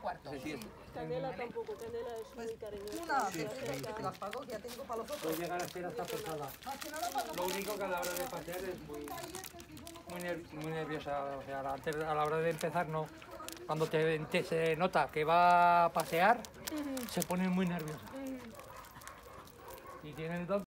cuarto. Sí, sí. Candela tampoco, Candela es pues muy cariñosa. una, pero te las pago, ya tengo para los Puede otros. llegar a ser hasta pesada. Lo único que a la hora de pasear es muy, muy, muy nerviosa. O sea, antes, a la hora de empezar no. Cuando te, te se nota que va a pasear, se pone muy nerviosa. Y tiene el don